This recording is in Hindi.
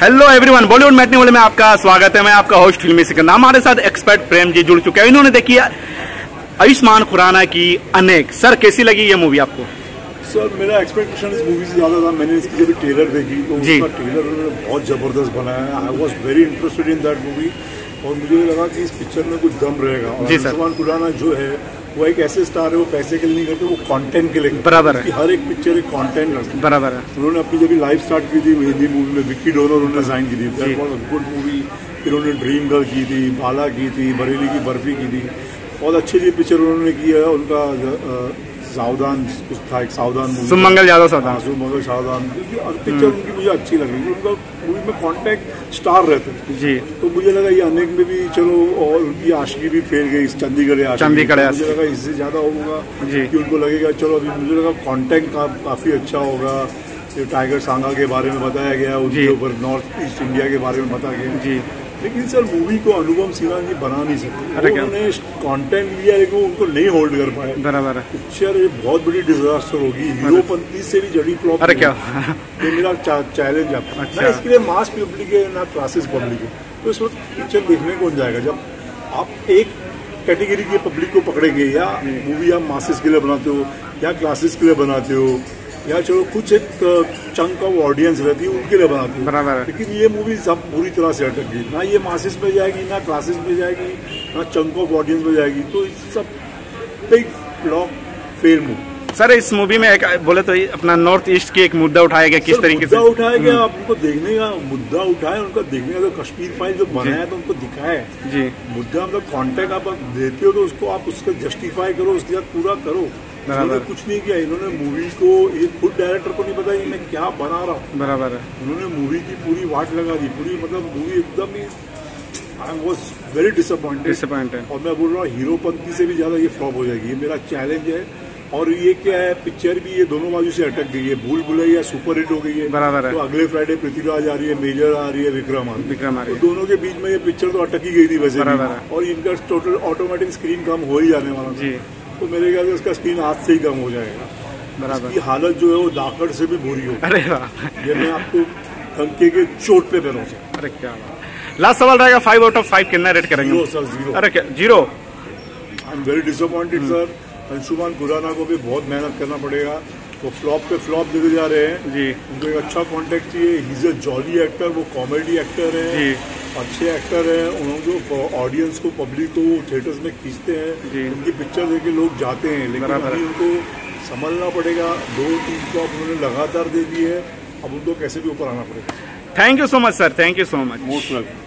हेलो एवरीवन बॉलीवुड मैटनी वाले में आपका स्वागत है मैं आपका होस्ट फिल्मी सिकंदर हमारे साथ एक्सपर्ट प्रेम जी जुड़ चुके हैं इन्होंने देखी आयुष्मान खुराना की अनेक सर कैसी लगी ये मूवी आपको सर मेरा एक्सपेक्टेशन इस मूवी से ज़्यादा था. मैंने इसकी जब ट्रेलर देखी. तो जी। उसका ट्रेलर उन्होंने बहुत ज़बरदस्त बनाया है. I was very interested in that movie और मुझे लगा कि इस पिक्चर में कुछ दम रहेगा. और। आयुष्मान खुराना जो है वो एक ऐसे स्टार है वो पैसे के लिए नहीं करते वो कंटेंट के लिए बराबर है। हर एक पिक्चर एक कंटेंट है। बराबर है। उन्होंने अपनी जब लाइफ स्टार्ट की थी हिंदी मूवी में विक्की डोनर उन्होंने साइन की थी। गुड मूवी फिर उन्होंने ड्रीम गर्ल की थी बाला की थी बरेली की बर्फ़ी की थी। बहुत अच्छी अच्छी पिक्चर उन्होंने की है उनका अ, सावधान कुछ था एक सावधान सुमंगल यादव सावधान। हाँ, सुमंगल सावधान। पिक्चर उनकी मुझे अच्छी लगी क्योंकि उनका मूवी में कॉन्टेक्ट स्टार रहते थे। जी। तो मुझे लगा ये अनेक में भी चलो और उनकी आशिकी भी फैल गई इस चंडीगढ़ चंडीगढ़ तो मुझे लगा इससे ज़्यादा होगा जी। कि उनको लगेगा चलो अभी मुझे लगा कंटेंट का काफ़ी अच्छा होगा। टाइगर सांगा के बारे में बताया गया उनके ऊपर नॉर्थ ईस्ट इंडिया के बारे में बताया गया। जी। लेकिन सर मूवी को अनुपम सिन्हा जी बना नहीं सकते? उन्होंने कंटेंट लिया लेकिन उनको नहीं होल्ड कर पाए। बराबर है। पिक्चर ये बहुत बड़ी डिजास्टर होगी। हीरोपंती से भी जड़ी फ्लॉप अरे क्या? ये मेरा चैलेंज है। अच्छा। ना इसके लिए मास पब्लिक है ना क्लासेस पब्लिक है तो इस वक्त पिक्चर देखने कौन जाएगा? जब आप एक कैटेगरी के पब्लिक को पकड़ेंगे या मूवी आप मासेस के लिए बनाते हो या क्लासेस के लिए बनाते हो या चलो कुछ एक चंक ऑफ़ ऑडियंस रहती है उनके लिए बनाते हो। बराबर। है लेकिन ये मूवी सब पूरी तरह से अटक गई। ना ये मासेस में जाएगी ना क्लासेस में जाएगी ना चंक ऑफ़ ऑडियंस में जाएगी। तो इस सब big block fail movie sir इस मूवी में एक बोले तो अपना नॉर्थ ईस्ट की एक मुद्दा उठाया गया किस तरीके से? मुद्दा उठाया गया आप उनको देखने का मुद्दा उठाए उनका देखने का तो कश्मीर फ़ाइल जो बनाया तो उनको दिखाए जी। मुद्दा मतलब कॉन्टेक्ट आप देते हो तो उसको आप उसका जस्टिफाई करो उसके साथ पूरा करो। इन्होंने कुछ नहीं किया इन्होंने मूवी को एक खुद डायरेक्टर को नहीं पता कि मैं क्या बना रहा हूँ। बराबर। है उन्होंने मूवी की पूरी वाट लगा दी पूरी मतलब मूवी एकदम ही I was very disappointed disappoint और मैं बोल रहा हूँ हीरोपंती से भी ज़्यादा ये फ्लॉप हो जाएगी ये मेरा चैलेंज है। और ये क्या है पिक्चर भी ये दोनों बाजू से अटक गई है भूल भुलैया सुपर हिट हो गई है। बराबर है। तो अगले फ्राइडे पृथ्वीराज आ रही है मेजर आ रही है विक्रम आ रही है। विक्रम आ रही तो दोनों के बीच में ये पिक्चर तो अटक ही गई थी वैसे बराबर है। और इनका टोटल ऑटोमेटिक स्क्रीन कम हो ही जाने वाला था। जी। तो मेरे ख्याल से उसका स्क्रीन आज से ही कम हो जाएगा। बराबर। इसकी हालत जो है वो दाकड़ से भी बुरी हो अरे ये मैं आपको धमके के चोट पे भरोसा अरे क्या लास्ट सवाल रहेगा फाइव आउट ऑफ़ फाइव कितना रेट ज़ीरो करेंगे सर ज़ीरो। अरे क्या zero? I am very disappointed sir Anshuman Khurana को भी बहुत मेहनत करना पड़ेगा। वो फ्लॉप पे फ्लॉप देते जा रहे हैं। जी। उनको एक अच्छा कॉन्टेक्ट चाहिए। हिज अ जॉली एक्टर वो कॉमेडी एक्टर है। जी। अच्छे एक्टर हैं उन्होंने जो ऑडियंस को पब्लिक को थिएटर्स में खींचते हैं उनकी पिक्चर देख के लोग जाते हैं लेकिन अभी उनको संभलना पड़ेगा दो तीन को आप उन्होंने लगातार दे दी है अब उनको कैसे भी ऊपर आना पड़ेगा। Thank you so much sir thank you so much most welcome